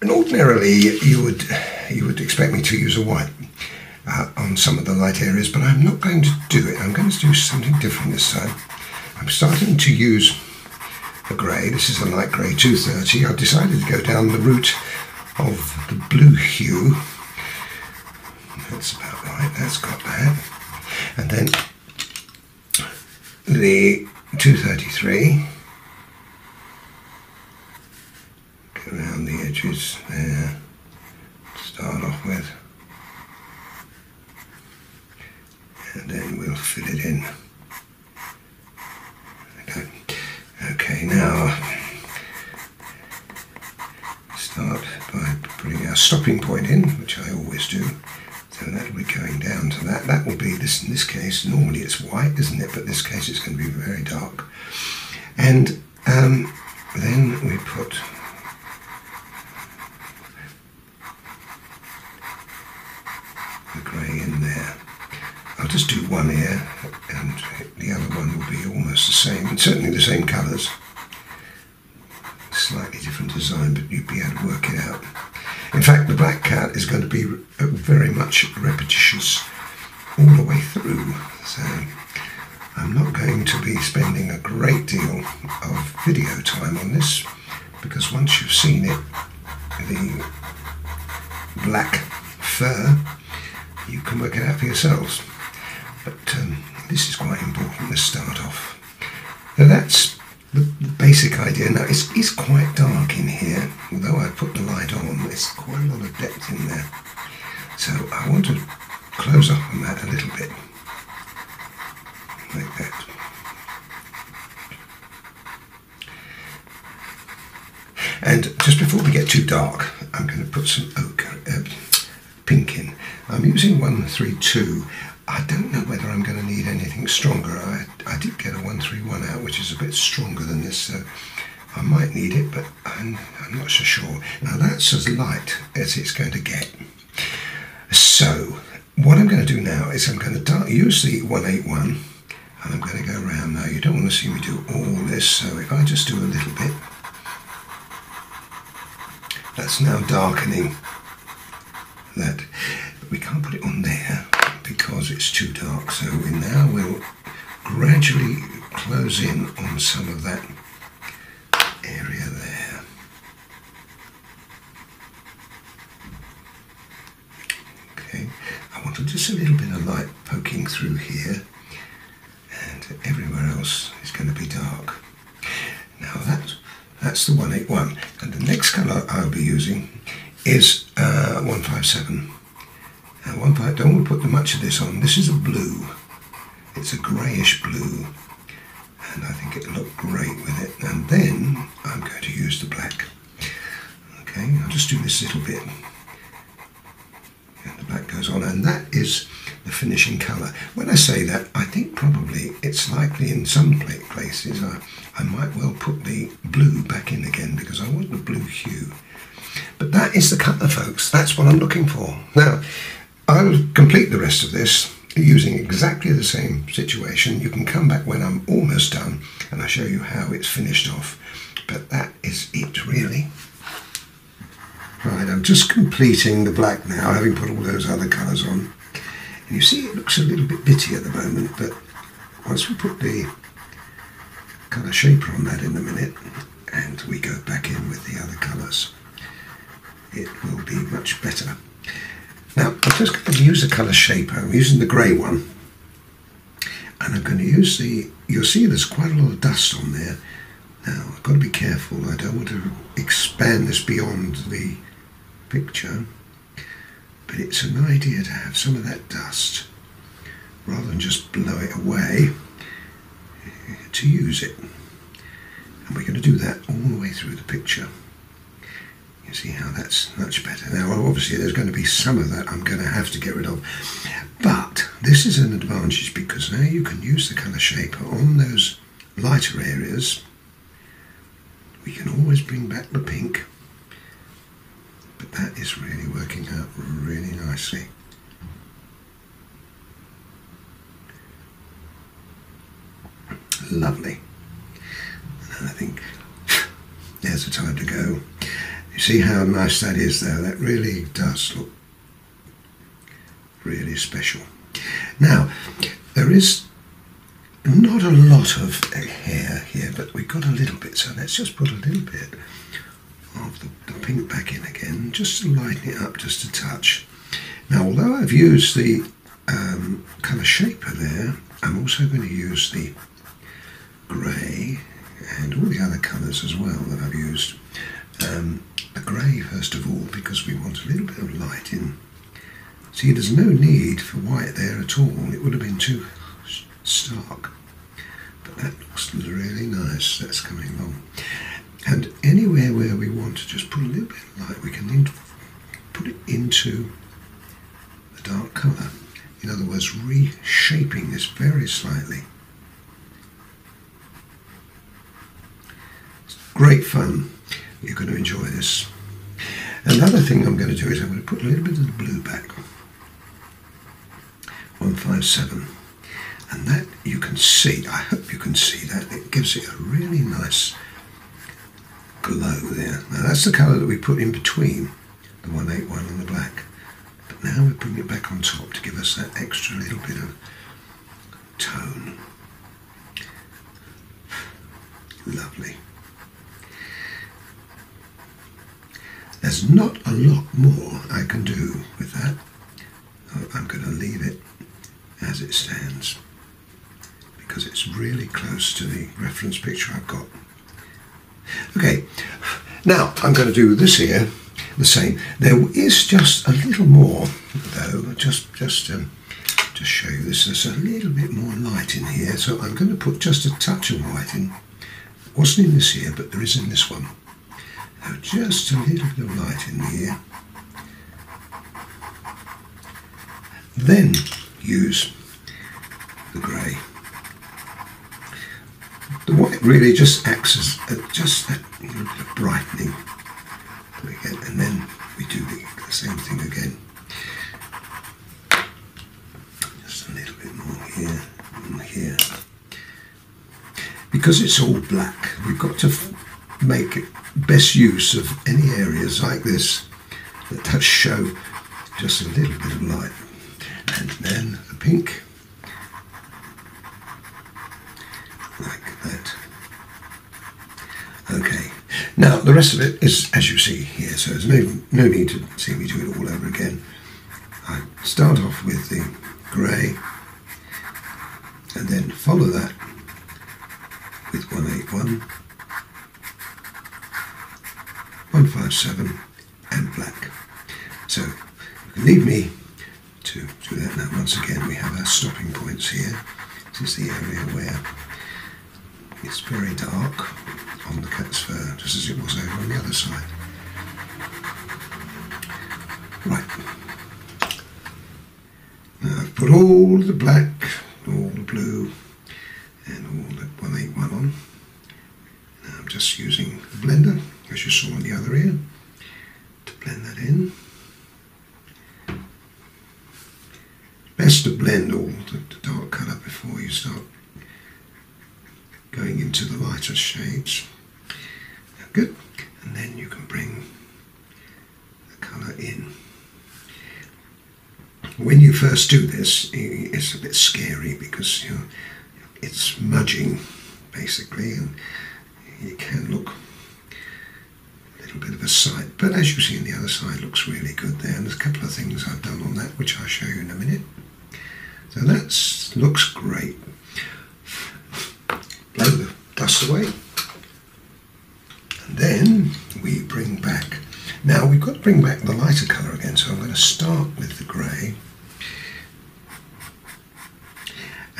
and ordinarily you would you would expect me to use a white uh, on some of the light areas, but I'm not going to do it. I'm going to do something different this time. I'm starting to use a grey. This is a light grey 230. I've decided to go down the route of the blue hue. That's about right. That's got that. And then the 233 go the edges there to start off with and then we'll fill it in okay okay now start by putting our stopping point in which I always do so that'll be going down to that. That will be this in this case. Normally it's white, isn't it? But this case it's going to be very dark. And um, then we put the grey in there. I'll just do one here, and the other one will be almost the same, and certainly the same colours. Slightly different design, but you'd be able to work it out. In fact, the black cat is going to be very much repetitious all the way through. So I'm not going to be spending a great deal of video time on this because once you've seen it, the black fur, you can work it out for yourselves. But um, this is quite important to start off. Now that's the, basic idea. Now it's, it's quite dark in here, although I put the light on, there's quite a lot of depth in there. So I want to close up on that a little bit, like that. And just before we get too dark, I'm going to put some ochre, uh. I'm using 132 I don't know whether I'm going to need anything stronger. I, I did get a 131 out, which is a bit stronger than this, so I might need it, but I'm, I'm not so sure. Now that's as light as it's going to get. So what I'm going to do now is I'm going to use the 181 and I'm going to go around now. You don't want to see me do all this, so if I just do a little bit, that's now darkening that. We can't put it on there because it's too dark. So we now will gradually close in on some of that area there. Okay, I wanted just a little bit of light poking through here and everywhere else is going to be dark. Now that, that's the 181 and the next colour I'll be using is uh, 157 now one part, don't want to put too much of this on. This is a blue. It's a greyish blue. And I think it'll look great with it. And then I'm going to use the black. Okay, I'll just do this little bit. And the black goes on. And that is the finishing colour. When I say that, I think probably it's likely in some places I, I might well put the blue back in again because I want the blue hue. But that is the colour, folks. That's what I'm looking for. Now, I'll complete the rest of this using exactly the same situation. You can come back when I'm almost done and I'll show you how it's finished off. But that is it really. Right, I'm just completing the black now, having put all those other colours on. And you see it looks a little bit bitty at the moment, but once we put the colour shaper on that in a minute, and we go back in with the other colours, it will be much better. Now, I'm just going to use the colour shaper. I'm using the grey one. And I'm going to use the, you'll see there's quite a lot of dust on there. Now, I've got to be careful. I don't want to expand this beyond the picture. But it's an idea to have some of that dust, rather than just blow it away, to use it. And we're going to do that all the way through the picture. You see how that's much better. Now, obviously, there's going to be some of that I'm going to have to get rid of. But this is an advantage because now you can use the colour shaper on those lighter areas. We can always bring back the pink. But that is really working out really nicely. Lovely. And I think there's the time to go. You see how nice that is there? That really does look really special. Now, there is not a lot of hair here, but we've got a little bit, so let's just put a little bit of the, the pink back in again, just to lighten it up just a touch. Now, although I've used the um, colour shaper there, I'm also going to use the grey and all the other colours as well that I've used. Um, the grey first of all because we want a little bit of light in. See, there's no need for white there at all. It would have been too stark. But that looks really nice. That's coming along. And anywhere where we want to just put a little bit of light, we can put it into the dark colour. In other words, reshaping this very slightly. It's great fun. You're going to enjoy this. Another thing I'm going to do is I'm going to put a little bit of the blue back. 157 and that you can see I hope you can see that. It gives it a really nice glow there. Now that's the colour that we put in between the 181 and the black. But now we're putting it back on top to give us that extra little bit of tone. Lovely there's not a lot more I can do with that I'm going to leave it as it stands because it's really close to the reference picture I've got. Okay, now I'm going to do this here the same. There is just a little more though, just just um, to show you this. There's a little bit more light in here, so I'm going to put just a touch of white in. It wasn't in this here, but there is in this one. So just a little bit of light in here. Then use the grey. The white really just acts as just that little bit of brightening again, and then we do the, the same thing again. Just a little bit more here and here. Because it's all black, we've got to make best use of any areas like this that does show just a little bit of light. And then the pink like that. Okay, now the rest of it is as you see here, so there's no, no need to see me do it all over again. I start off with the grey and then follow that with 181, 157 and black. So you can leave me to do that now. Once again we have our stopping points here. This is the area where it's very dark on the cat's fur, just as it was over on the other side. Right. Now I've put all the black, all the blue, and all the 181 on. Now I'm just using the blender, as you saw on the other ear, to blend that in. Best to blend all the, the dark colour before you start going into the lighter shades. Good. And then you can bring the colour in. First do this, it's a bit scary because you know, it's smudging basically, and it can look a little bit of a sight. But as you see on the other side, looks really good there. And there's a couple of things I've done on that, which I'll show you in a minute. So that looks great. Blow the dust away. And then we bring back, now we've got to bring back the lighter colour again, so I'm going to start with the grey.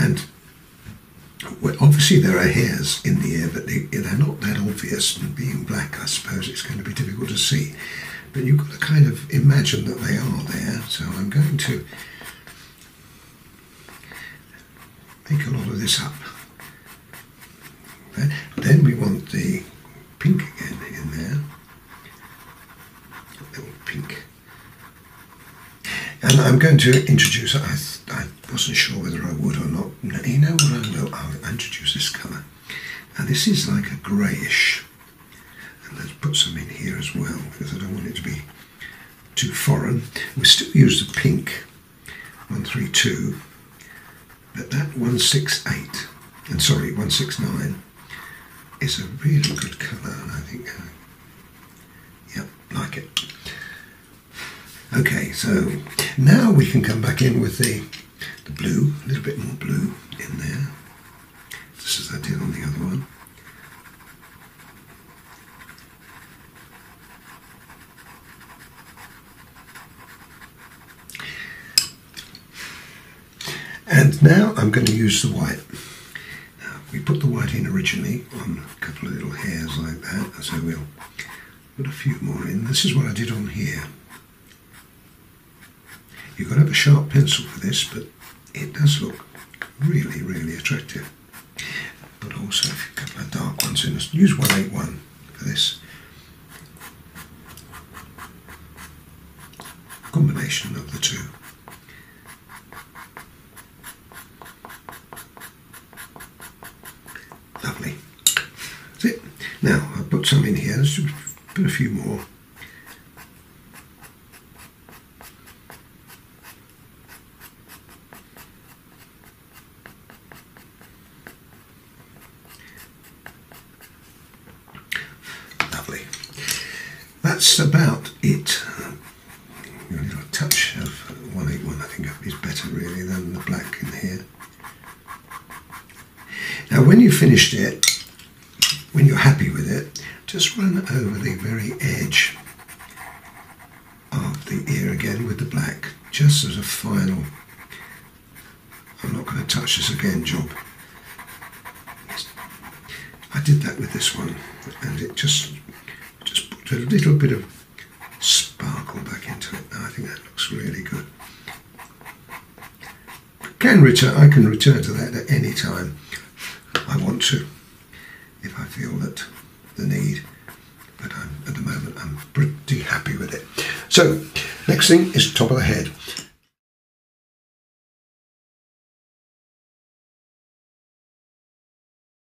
And obviously there are hairs in the ear, but they, they're not that obvious. And being black, I suppose it's going to be difficult to see. But you've got to kind of imagine that they are there. So I'm going to make a lot of this up. Then we want the pink again in there. A little pink. And I'm going to introduce, I, I wasn't sure whether I would or not. You know what I will? I'll introduce this colour. Now this is like a greyish. And let's put some in here as well, because I don't want it to be too foreign. We still use the pink 132, but that 168, and sorry, 169, is a really good colour, and I think, uh, yep, like it. Okay, so now we can come back in with the, the blue, a little bit more blue in there, just as I did on the other one. Now I'm going to use the white. Now, we put the white in originally on a couple of little hairs like that, so we'll put a few more in. This is what I did on here. You've got to have a sharp pencil for this, but it does look really, really attractive. But also a couple of dark ones in. Use 181 for this. Combination of the two. Lovely. That's it. Now, some in here. Let's just put a few more. Lovely. That's about it. A little touch of 181, I think, is better really than the black in here. Now, when you've finished it, when you're happy with it, just run over the very edge of the ear again with the black, just as a final. I'm not going to touch this again, job. I did that with this one, and it just just put a little bit of sparkle back into it. Now I think that looks really good. Can return. I can return to that at any time I want to, if I feel that the need. But I'm, at the moment, I'm pretty happy with it. So, next thing is top of the head.